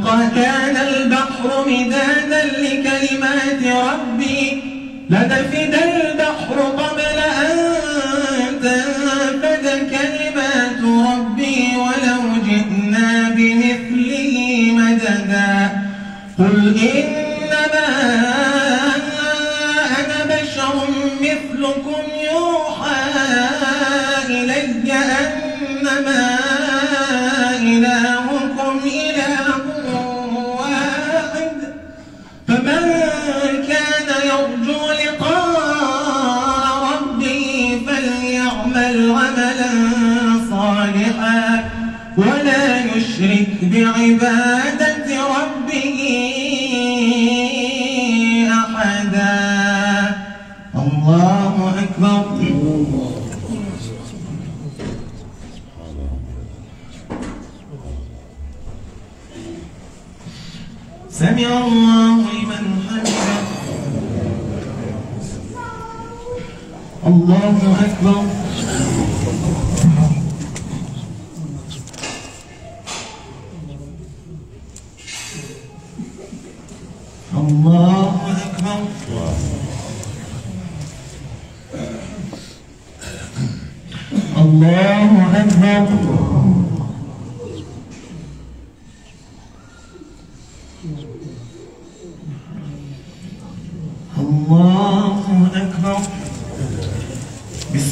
لو كان البحر مدادا لكلمات ربي لنفد البحر قبل أن تنفد كلمات ربي ولو جئنا بمثله مددا. قل إنما أنا بشر مثلكم يرجو لقاء ربه فليعمل عملا صالحا ولا يشرك بعبادة ربه أحدا. الله أكبر سمع الله لمن حمده الله أكبر الله أكبر. الله أكبر.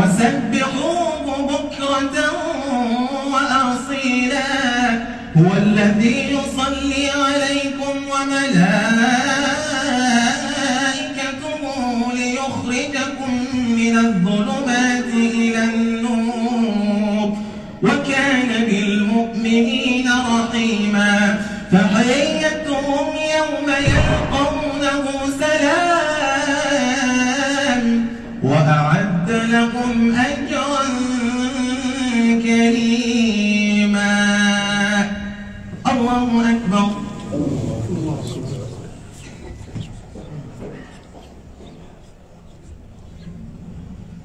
وسبحوه بكرة وأصيلا. هو الذي يصلي عليكم وملائكته ليخرجكم من الظلمات.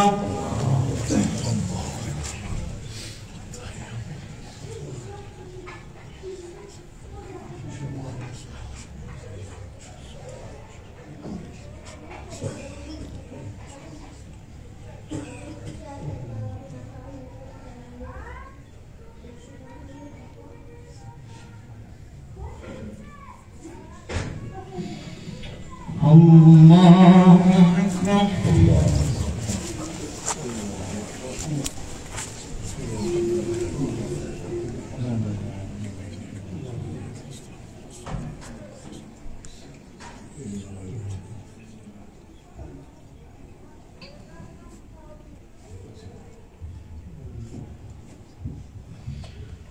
now? Allahu Akbar.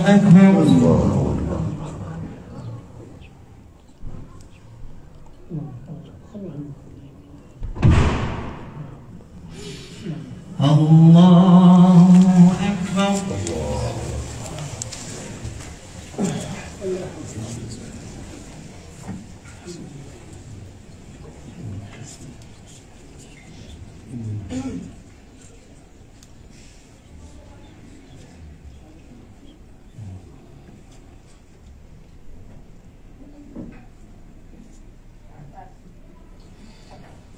الله أكبر. الله أكبر.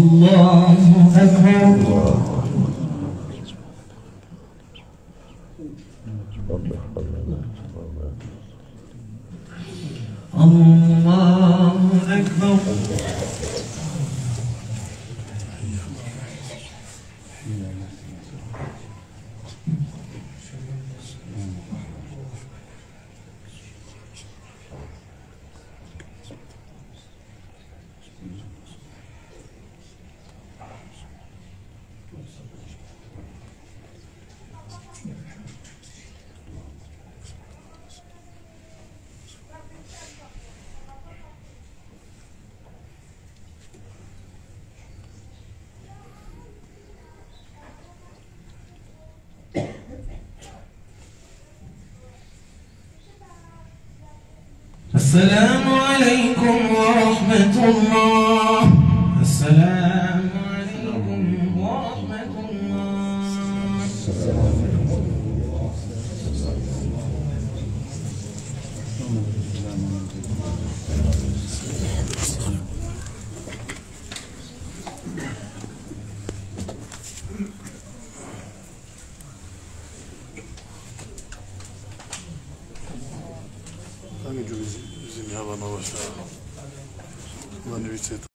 الله أكبر السلام عليكم ورحمة الله. السلام Дивіться.